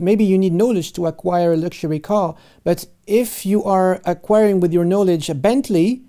Maybe you need knowledge to acquire a luxury car, but if you are acquiring with your knowledge a Bentley,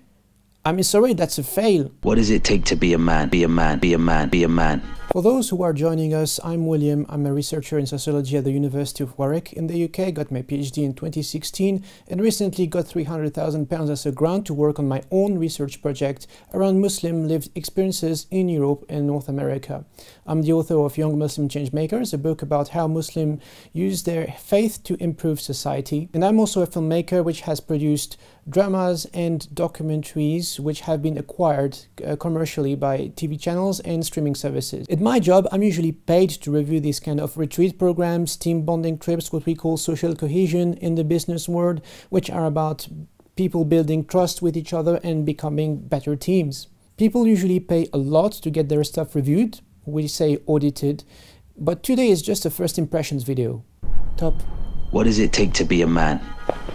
I'm sorry, that's a fail. What does it take to be a man? Be a man, be a man, be a man. For those who are joining us, I'm William. I'm a researcher in sociology at the University of Warwick in the UK, got my PhD in 2016, and recently got £300,000 as a grant to work on my own research project around Muslim lived experiences in Europe and North America. I'm the author of Young Muslim Changemakers, a book about how Muslims use their faith to improve society. And I'm also a filmmaker which has produced dramas and documentaries which have been acquired uh, commercially by TV channels and streaming services. At my job, I'm usually paid to review these kind of retreat programs, team bonding trips, what we call social cohesion in the business world, which are about people building trust with each other and becoming better teams. People usually pay a lot to get their stuff reviewed, we say audited, but today is just a first impressions video. Top. What does it take to be a man?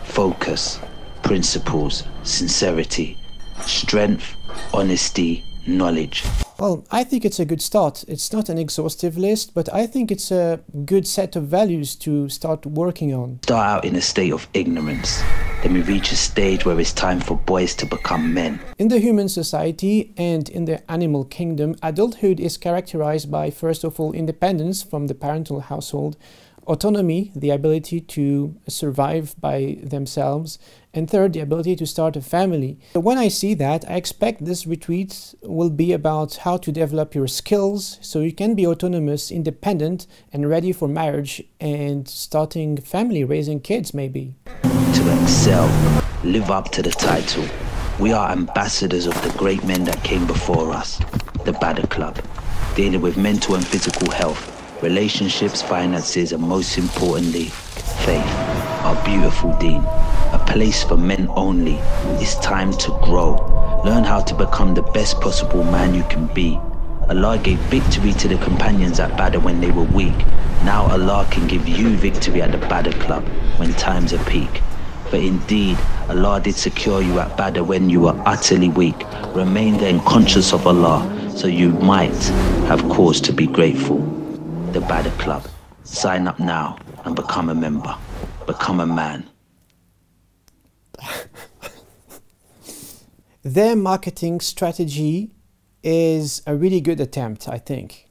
Focus, principles, sincerity, strength, honesty, knowledge. Well, I think it's a good start. It's not an exhaustive list, but I think it's a good set of values to start working on. Start out in a state of ignorance. Then we reach a stage where it's time for boys to become men. In the human society and in the animal kingdom, adulthood is characterized by, first of all, independence from the parental household, autonomy, the ability to survive by themselves, and third, the ability to start a family. So when I see that, I expect this retreat will be about how to develop your skills so you can be autonomous, independent, and ready for marriage and starting family, raising kids maybe. To excel, live up to the title. We are ambassadors of the great men that came before us, the Badr Club, dealing with mental and physical health relationships, finances, and most importantly, faith. Our beautiful deen, a place for men only. It's time to grow. Learn how to become the best possible man you can be. Allah gave victory to the companions at Badr when they were weak. Now Allah can give you victory at the Badr Club when times are peak. But indeed, Allah did secure you at Badr when you were utterly weak. Remain then conscious of Allah, so you might have cause to be grateful the Badr Club. Sign up now and become a member. Become a man. Their marketing strategy is a really good attempt, I think.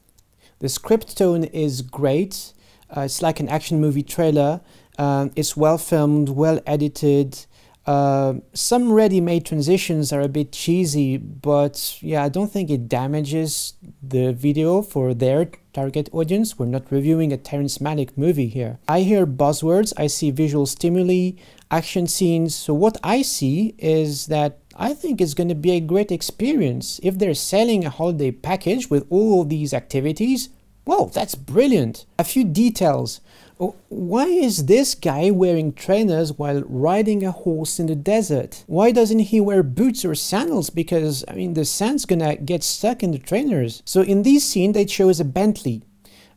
The script tone is great. Uh, it's like an action movie trailer. Um, it's well filmed, well edited. Uh, some ready-made transitions are a bit cheesy, but yeah, I don't think it damages the video for their target audience. We're not reviewing a Terrence Malick movie here. I hear buzzwords, I see visual stimuli, action scenes. So what I see is that I think it's going to be a great experience. If they're selling a holiday package with all these activities, well, that's brilliant. A few details. Oh, why is this guy wearing trainers while riding a horse in the desert? Why doesn't he wear boots or sandals? Because, I mean, the sand's gonna get stuck in the trainers. So in this scene, they shows a Bentley.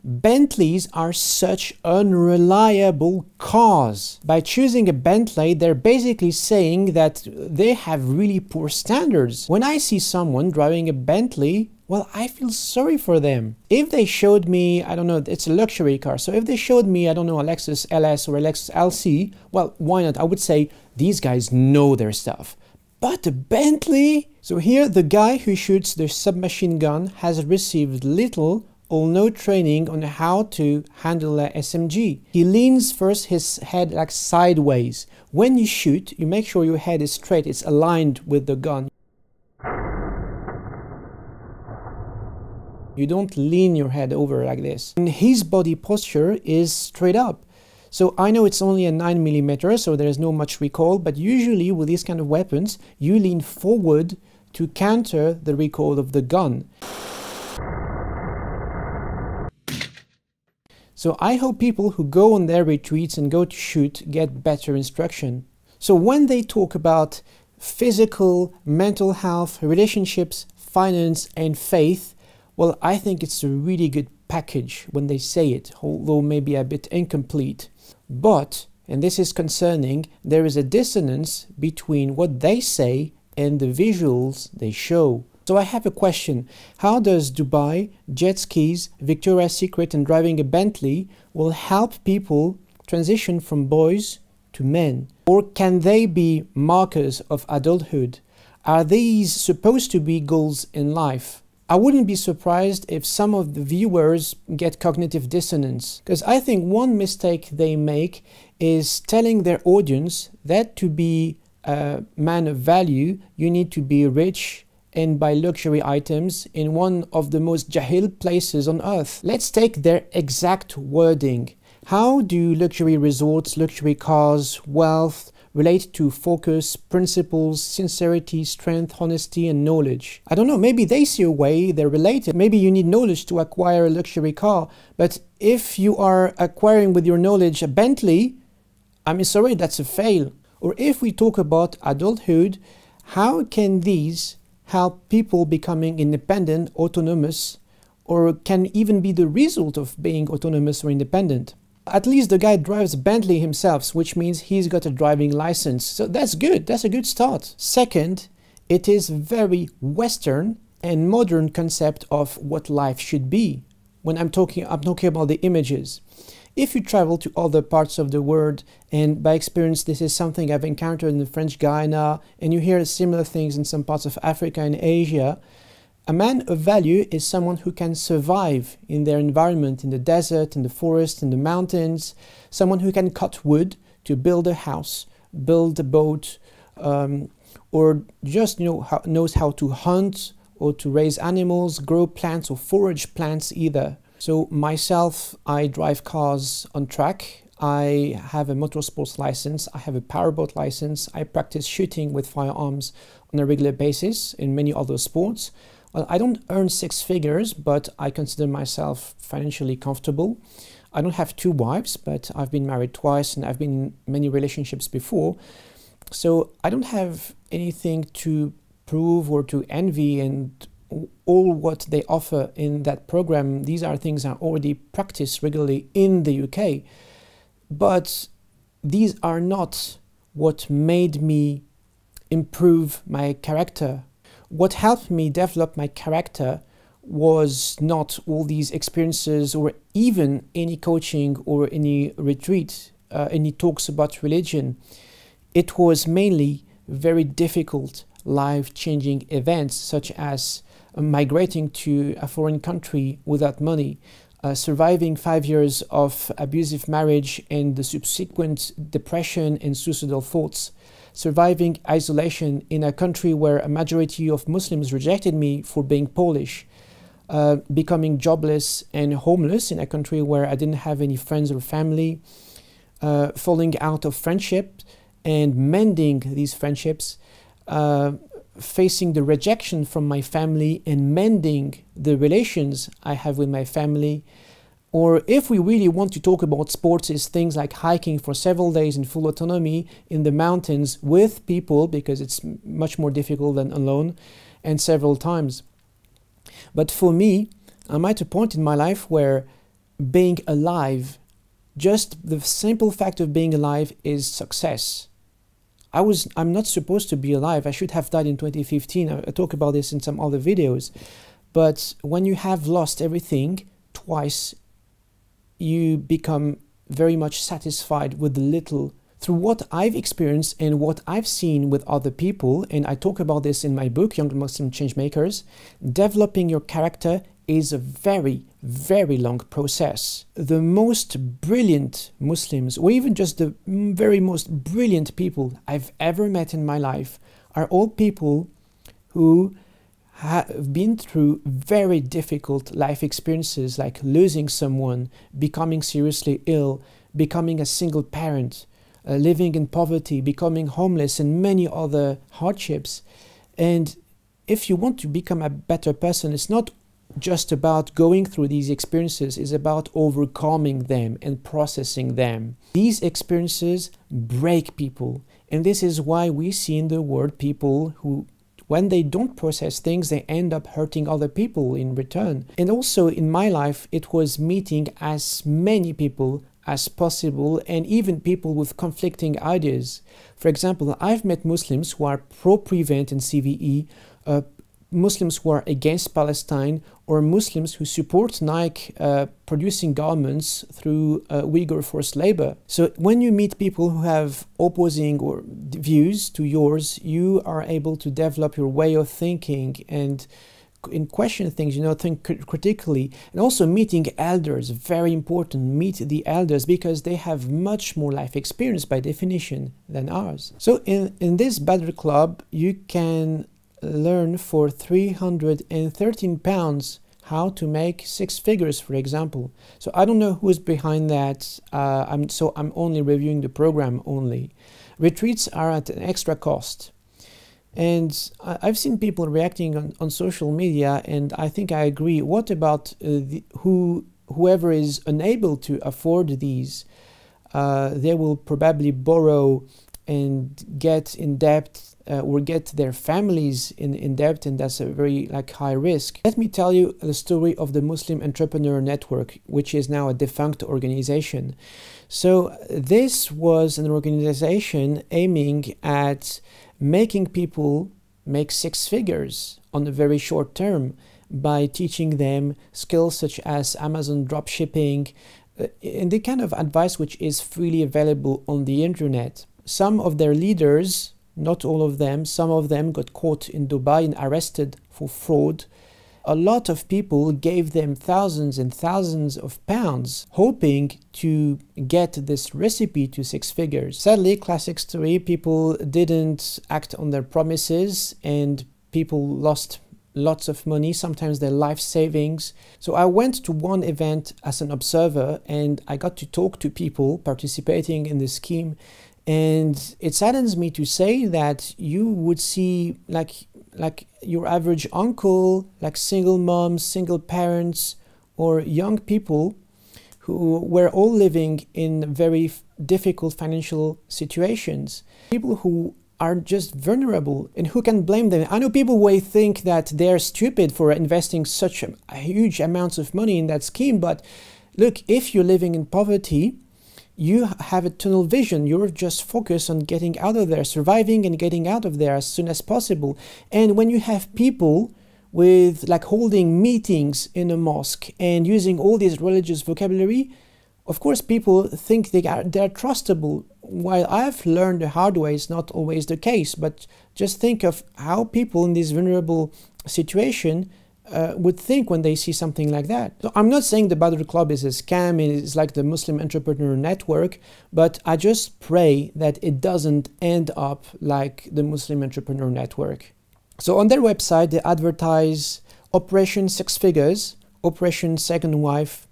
Bentleys are such unreliable cars. By choosing a Bentley, they're basically saying that they have really poor standards. When I see someone driving a Bentley, well, I feel sorry for them. If they showed me, I don't know, it's a luxury car, so if they showed me, I don't know, a Lexus LS or a Lexus LC, well, why not? I would say these guys know their stuff. But a Bentley? So here, the guy who shoots the submachine gun has received little or no training on how to handle a SMG. He leans first his head like sideways. When you shoot, you make sure your head is straight, it's aligned with the gun. You don't lean your head over like this. And his body posture is straight up. So I know it's only a 9mm, so there's no much recoil, but usually with these kind of weapons, you lean forward to counter the recoil of the gun. So I hope people who go on their retreats and go to shoot get better instruction. So when they talk about physical, mental health, relationships, finance, and faith, well, I think it's a really good package when they say it, although maybe a bit incomplete. But, and this is concerning, there is a dissonance between what they say and the visuals they show. So I have a question. How does Dubai, jet skis, Victoria's Secret and driving a Bentley will help people transition from boys to men? Or can they be markers of adulthood? Are these supposed to be goals in life? I wouldn't be surprised if some of the viewers get cognitive dissonance because I think one mistake they make is telling their audience that to be a man of value, you need to be rich and buy luxury items in one of the most jahil places on earth. Let's take their exact wording. How do luxury resorts, luxury cars, wealth relate to focus, principles, sincerity, strength, honesty, and knowledge? I don't know, maybe they see a way they're related. Maybe you need knowledge to acquire a luxury car, but if you are acquiring with your knowledge a Bentley, I'm sorry, that's a fail. Or if we talk about adulthood, how can these help people becoming independent, autonomous, or can even be the result of being autonomous or independent? At least the guy drives Bentley himself, which means he's got a driving license. So that's good. That's a good start. Second, it is very Western and modern concept of what life should be. When I'm talking, I'm talking about the images. If you travel to other parts of the world, and by experience this is something I've encountered in the French Guiana, and you hear similar things in some parts of Africa and Asia, a man of value is someone who can survive in their environment, in the desert, in the forest, in the mountains, someone who can cut wood to build a house, build a boat, um, or just you know, how, knows how to hunt or to raise animals, grow plants or forage plants either. So myself, I drive cars on track. I have a motorsports license. I have a powerboat license. I practice shooting with firearms on a regular basis in many other sports. Well, I don't earn six figures, but I consider myself financially comfortable. I don't have two wives, but I've been married twice and I've been in many relationships before. So I don't have anything to prove or to envy and all what they offer in that program, these are things I already practice regularly in the UK. But these are not what made me improve my character. What helped me develop my character was not all these experiences or even any coaching or any retreat, uh, any talks about religion. It was mainly very difficult life changing events such as migrating to a foreign country without money, uh, surviving five years of abusive marriage and the subsequent depression and suicidal thoughts, surviving isolation in a country where a majority of Muslims rejected me for being Polish, uh, becoming jobless and homeless in a country where I didn't have any friends or family, uh, falling out of friendship and mending these friendships, uh, facing the rejection from my family and mending the relations I have with my family. Or if we really want to talk about sports, is things like hiking for several days in full autonomy in the mountains with people, because it's much more difficult than alone, and several times. But for me, I'm at a point in my life where being alive, just the simple fact of being alive, is success. I was I'm not supposed to be alive. I should have died in 2015. I, I talk about this in some other videos. But when you have lost everything twice, you become very much satisfied with the little through what I've experienced and what I've seen with other people, and I talk about this in my book, Young Muslim Changemakers, developing your character is a very, very long process. The most brilliant Muslims, or even just the very most brilliant people I've ever met in my life, are all people who have been through very difficult life experiences like losing someone, becoming seriously ill, becoming a single parent, uh, living in poverty, becoming homeless, and many other hardships. And if you want to become a better person, it's not just about going through these experiences is about overcoming them and processing them. These experiences break people, and this is why we see in the world people who when they don't process things, they end up hurting other people in return. And also in my life, it was meeting as many people as possible and even people with conflicting ideas. For example, I've met Muslims who are pro prevent and CVE, uh, Muslims who are against Palestine or Muslims who support Nike uh, producing garments through uh, Uyghur forced labor. So when you meet people who have opposing or views to yours, you are able to develop your way of thinking and in question things, you know, think critically, and also meeting elders, very important. Meet the elders because they have much more life experience by definition than ours. So in, in this Badr Club, you can learn for 313 pounds how to make six figures, for example. So I don't know who's behind that. Uh, I'm, so I'm only reviewing the program only. Retreats are at an extra cost. And I've seen people reacting on, on social media, and I think I agree. What about uh, the, who whoever is unable to afford these? Uh, they will probably borrow and get in debt uh, or get their families in, in debt and that's a very like high risk. Let me tell you the story of the muslim entrepreneur network which is now a defunct organization. So this was an organization aiming at making people make six figures on a very short term by teaching them skills such as amazon dropshipping uh, and the kind of advice which is freely available on the internet. Some of their leaders, not all of them, some of them got caught in Dubai and arrested for fraud. A lot of people gave them thousands and thousands of pounds, hoping to get this recipe to six figures. Sadly, classic story, people didn't act on their promises and people lost lots of money, sometimes their life savings. So I went to one event as an observer and I got to talk to people participating in the scheme and it saddens me to say that you would see like like your average uncle like single moms single parents or young people who were all living in very difficult financial situations. People who are just vulnerable and who can blame them? I know people may think that they're stupid for investing such a huge amounts of money in that scheme but look if you're living in poverty you have a tunnel vision. You're just focused on getting out of there, surviving and getting out of there as soon as possible. And when you have people with like holding meetings in a mosque and using all this religious vocabulary, of course, people think they are they're trustable. While I've learned the hard way, it's not always the case. But just think of how people in this vulnerable situation uh, would think when they see something like that. So I'm not saying the Badr Club is a scam, it's like the Muslim Entrepreneur Network, but I just pray that it doesn't end up like the Muslim Entrepreneur Network. So on their website, they advertise Operation Six Figures, Operation Second Wife.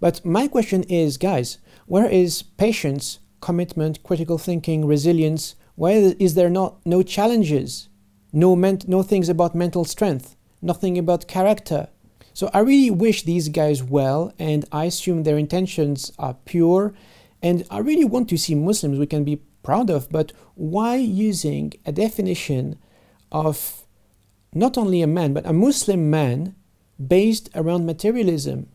But my question is, guys, where is patience, commitment, critical thinking, resilience? Why is there not no challenges, no, no things about mental strength? Nothing about character. So I really wish these guys well, and I assume their intentions are pure. And I really want to see Muslims we can be proud of, but why using a definition of not only a man, but a Muslim man based around materialism?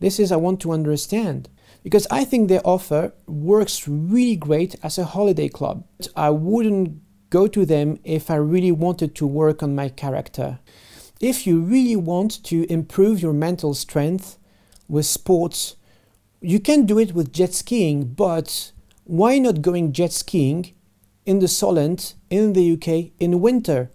This is I want to understand because I think their offer works really great as a holiday club. I wouldn't go to them if I really wanted to work on my character. If you really want to improve your mental strength with sports, you can do it with jet skiing, but why not going jet skiing in the Solent in the UK in winter?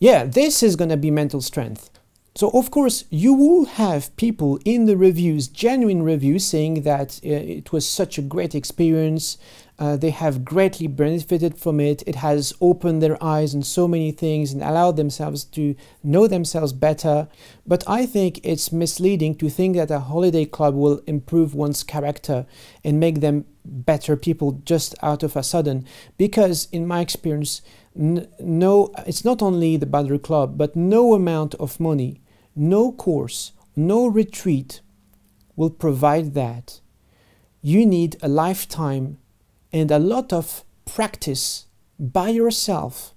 Yeah, this is to be mental strength. So, of course, you will have people in the reviews, genuine reviews, saying that uh, it was such a great experience, uh, they have greatly benefited from it. It has opened their eyes on so many things and allowed themselves to know themselves better. But I think it's misleading to think that a holiday club will improve one's character and make them better people just out of a sudden. Because, in my experience, no, it's not only the Badr Club, but no amount of money, no course, no retreat will provide that. You need a lifetime and a lot of practice by yourself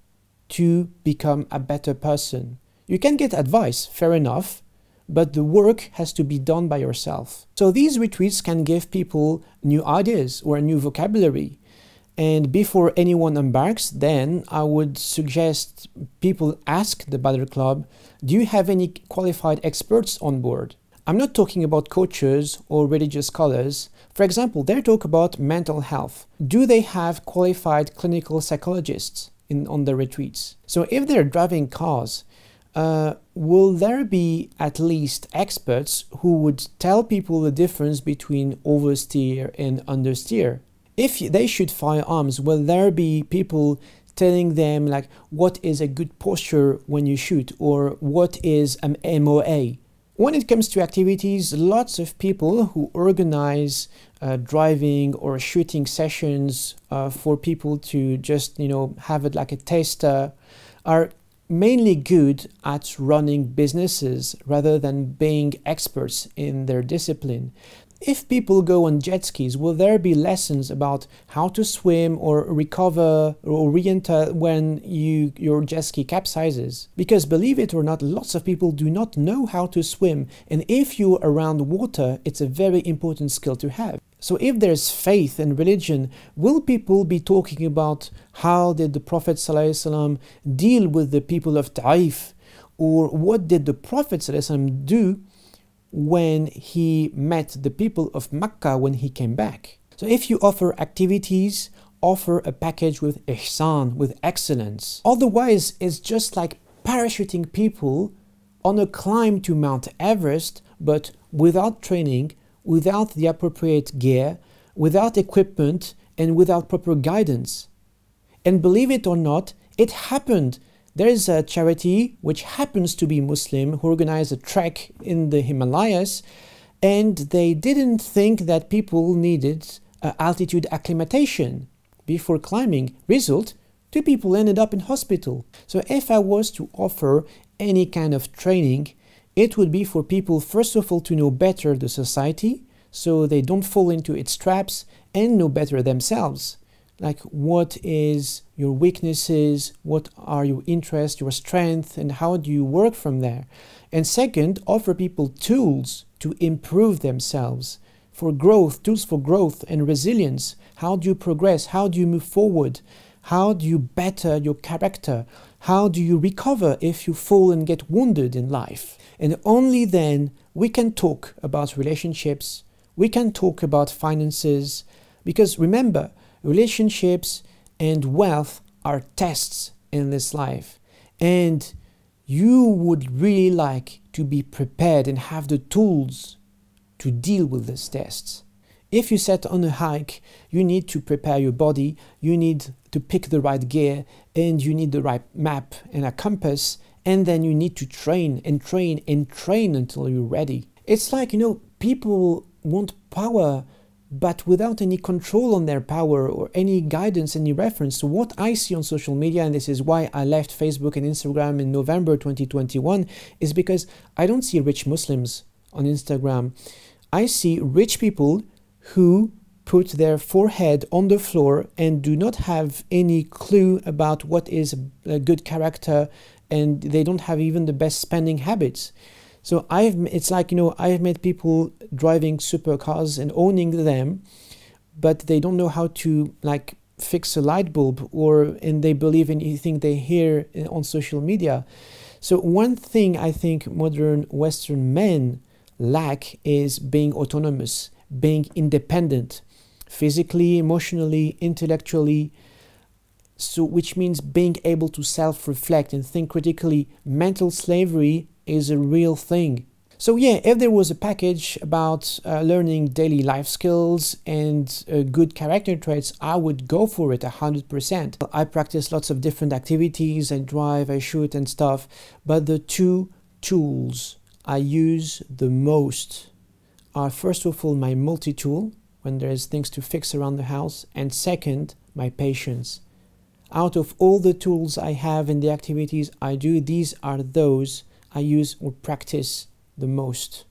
to become a better person. You can get advice, fair enough, but the work has to be done by yourself. So these retreats can give people new ideas or a new vocabulary. And before anyone embarks, then I would suggest people ask the Badr Club Do you have any qualified experts on board? I'm not talking about coaches or religious scholars. For example, they talk about mental health. Do they have qualified clinical psychologists in, on the retreats? So if they're driving cars, uh, will there be at least experts who would tell people the difference between oversteer and understeer? If they shoot firearms, will there be people telling them like what is a good posture when you shoot or what is an MOA? When it comes to activities, lots of people who organize uh, driving or shooting sessions uh, for people to just you know have it like a taster are mainly good at running businesses rather than being experts in their discipline. If people go on jet skis, will there be lessons about how to swim or recover or re-enter when you, your jet ski capsizes? Because believe it or not, lots of people do not know how to swim, and if you're around water, it's a very important skill to have. So if there's faith and religion, will people be talking about how did the Prophet ﷺ deal with the people of Taif? Or what did the Prophet ﷺ do when he met the people of Mecca when he came back. So if you offer activities, offer a package with ihsan, with excellence. Otherwise, it's just like parachuting people on a climb to Mount Everest, but without training, without the appropriate gear, without equipment, and without proper guidance. And believe it or not, it happened there is a charity which happens to be Muslim who organized a trek in the Himalayas, and they didn't think that people needed uh, altitude acclimatation before climbing. Result, two people ended up in hospital. So if I was to offer any kind of training, it would be for people first of all to know better the society so they don't fall into its traps and know better themselves like what is your weaknesses? What are your interests your strengths and how do you work from there? And second offer people tools to improve themselves for growth tools for growth and resilience. How do you progress? How do you move forward? How do you better your character? How do you recover if you fall and get wounded in life? And only then we can talk about relationships. We can talk about finances. Because remember relationships and wealth are tests in this life. And you would really like to be prepared and have the tools to deal with these tests. If you set on a hike, you need to prepare your body, you need to pick the right gear, and you need the right map and a compass, and then you need to train and train and train until you're ready. It's like, you know, people want power but without any control on their power or any guidance, any reference. So, what I see on social media, and this is why I left Facebook and Instagram in November 2021, is because I don't see rich Muslims on Instagram. I see rich people who put their forehead on the floor and do not have any clue about what is a good character, and they don't have even the best spending habits. So I've it's like you know I've met people driving supercars and owning them, but they don't know how to like fix a light bulb or and they believe in anything they hear eh, on social media. So one thing I think modern Western men lack is being autonomous, being independent, physically, emotionally, intellectually. So which means being able to self-reflect and think critically. Mental slavery is a real thing. So yeah, if there was a package about uh, learning daily life skills and uh, good character traits, I would go for it 100%. I practice lots of different activities, I drive, I shoot and stuff, but the two tools I use the most are first of all my multi-tool, when there's things to fix around the house, and second, my patience. Out of all the tools I have in the activities I do, these are those I use or practice the most.